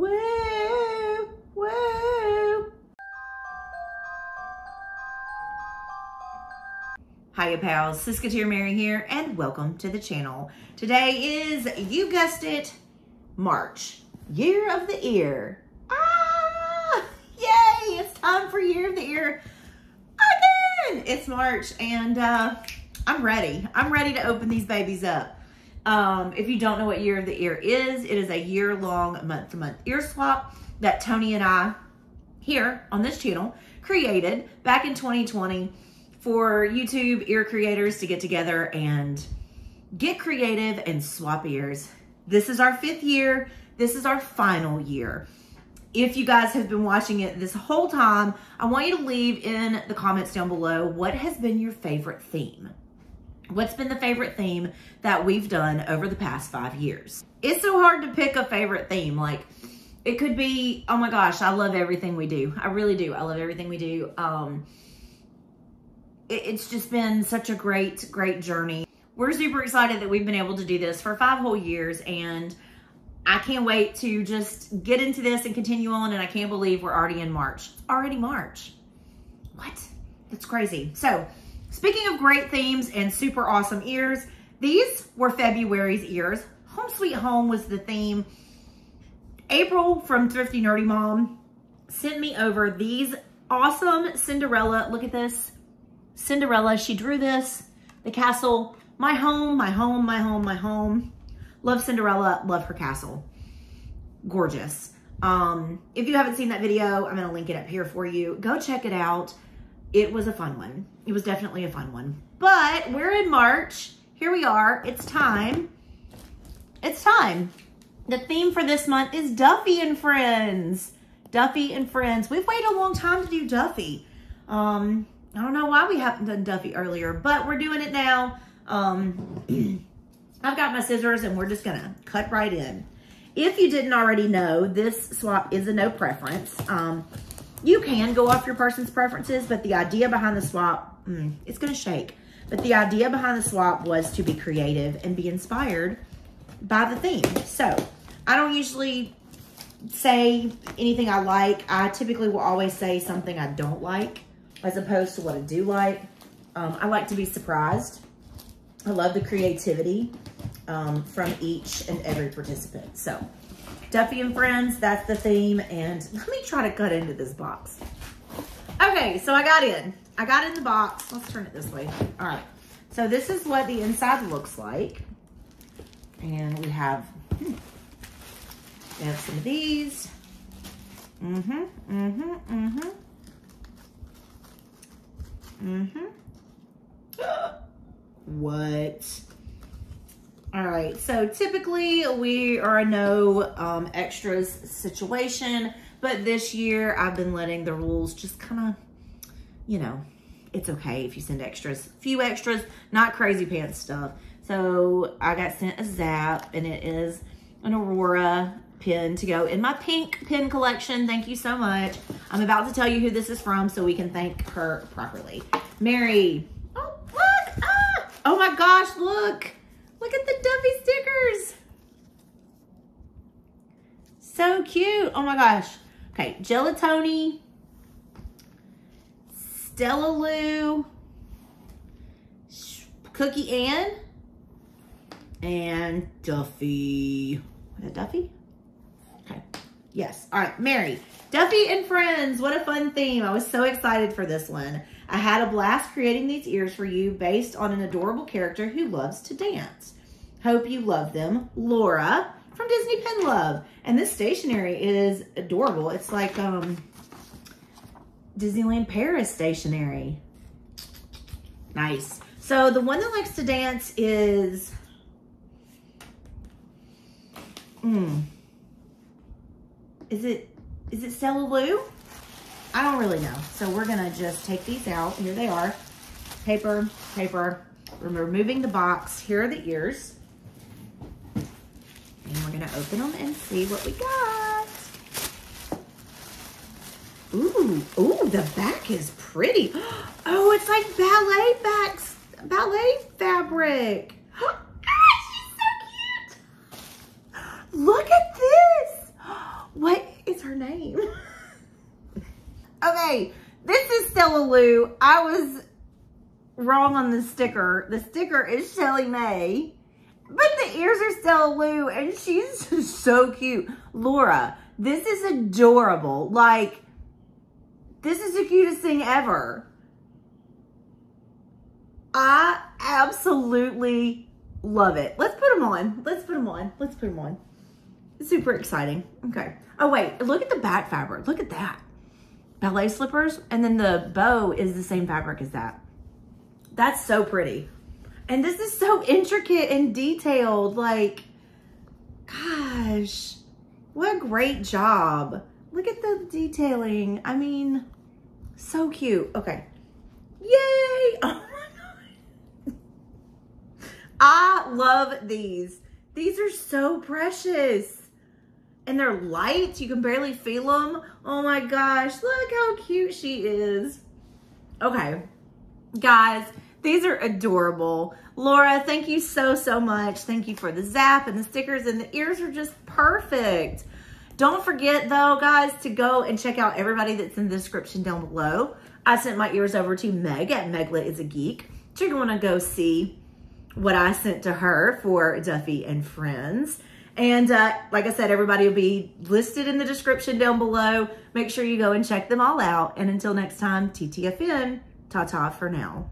Woo! Woo! Hiya pals, SisketEar Mary here and welcome to the channel. Today is, you guessed it, March, Year of the Ear. Ah! Yay! It's time for Year of the Ear again! It's March and uh, I'm ready. I'm ready to open these babies up. Um, if you don't know what Year of the Ear is, it is a year-long, month-to-month ear swap that Tony and I, here on this channel, created back in 2020 for YouTube ear creators to get together and get creative and swap ears. This is our fifth year. This is our final year. If you guys have been watching it this whole time, I want you to leave in the comments down below what has been your favorite theme. What's been the favorite theme that we've done over the past five years? It's so hard to pick a favorite theme. Like, it could be, oh my gosh, I love everything we do. I really do. I love everything we do. Um, it, it's just been such a great, great journey. We're super excited that we've been able to do this for five whole years and I can't wait to just get into this and continue on and I can't believe we're already in March. It's already March. What? That's crazy. So Speaking of great themes and super awesome ears, these were February's ears. Home Sweet Home was the theme. April from Thrifty Nerdy Mom sent me over these awesome Cinderella. Look at this. Cinderella. She drew this. The castle. My home, my home, my home, my home. Love Cinderella. Love her castle. Gorgeous. Um, if you haven't seen that video, I'm going to link it up here for you. Go check it out it was a fun one. It was definitely a fun one. But we're in March. Here we are. It's time. It's time. The theme for this month is Duffy and Friends. Duffy and Friends. We've waited a long time to do Duffy. Um, I don't know why we haven't done Duffy earlier, but we're doing it now. Um, I've got my scissors and we're just to cut right in. If you didn't already know, this swap is a no preference. Um, you can go off your person's preferences, but the idea behind the swap, mm, it's going to shake. But the idea behind the swap was to be creative and be inspired by the theme. So I don't usually say anything I like. I typically will always say something I don't like as opposed to what I do like. Um, I like to be surprised. I love the creativity um, from each and every participant. So Duffy and Friends, that's the theme. And let me try to cut into this box. Okay, so I got in. I got in the box. Let's turn it this way. All right. So this is what the inside looks like. And we have, hmm, we have some of these. Mm-hmm, mm-hmm, mm-hmm. Mm-hmm. what? All right, so typically we are a no um, extras situation, but this year I've been letting the rules just kind of, you know, it's okay if you send extras, few extras, not crazy pants stuff. So I got sent a Zap and it is an Aurora pin to go in my pink pin collection. Thank you so much. I'm about to tell you who this is from so we can thank her properly. Mary. Oh, look. Ah. Oh my gosh. Look at the Duffy stickers. So cute. Oh my gosh. Okay, Gelatoni, Stella Lou, Cookie Ann, and Duffy. Was that Duffy? Okay. Yes. All right, Mary. Duffy and Friends. What a fun theme. I was so excited for this one. I had a blast creating these ears for you based on an adorable character who loves to dance. Hope you love them. Laura from Disney Pin Love. And this stationery is adorable. It's like um, Disneyland Paris stationery. Nice. So the one that likes to dance is... Hmm. Is it, is it Stella Lou? I don't really know. So we're to just take these out. Here they are. Paper, paper. We're removing the box. Here are the ears. To open them and see what we got. Ooh, ooh, the back is pretty. Oh, it's like ballet backs, ballet fabric. Gosh, she's so cute. Look at this. What her name? okay, this is Stella Lou. I was wrong on the sticker. The sticker is Shellie May. But the ears are Stella Lou, and she's so cute. Laura, this is adorable. Like, this is the cutest thing ever. I absolutely love it. Let's put them on. Let's put them on. Let's put them on. Super exciting. Okay. Oh, wait. Look at the back fabric. Look at that. Ballet slippers. And then the bow is the same fabric as that. That's so pretty. And this is so intricate and detailed. Like, gosh, what a great job. Look at the detailing. I mean, so cute. Okay. Yay! Oh my God. I love these. These are so precious. And they're light. You can barely feel them. Oh my gosh. Look how cute she is. Okay. Guys, these are adorable. Laura, thank you so, so much. Thank you for the zap and the stickers and the ears are just perfect. Don't forget though, guys, to go and check out everybody that's in the description down below. I sent my ears over to Meg at Meglet is a Geek. So you're to go see what I sent to her for Duffy and Friends. And uh, like I said, everybody will be listed in the description down below. Make sure you go and check them all out. And until next time, TTFN, ta-ta for now.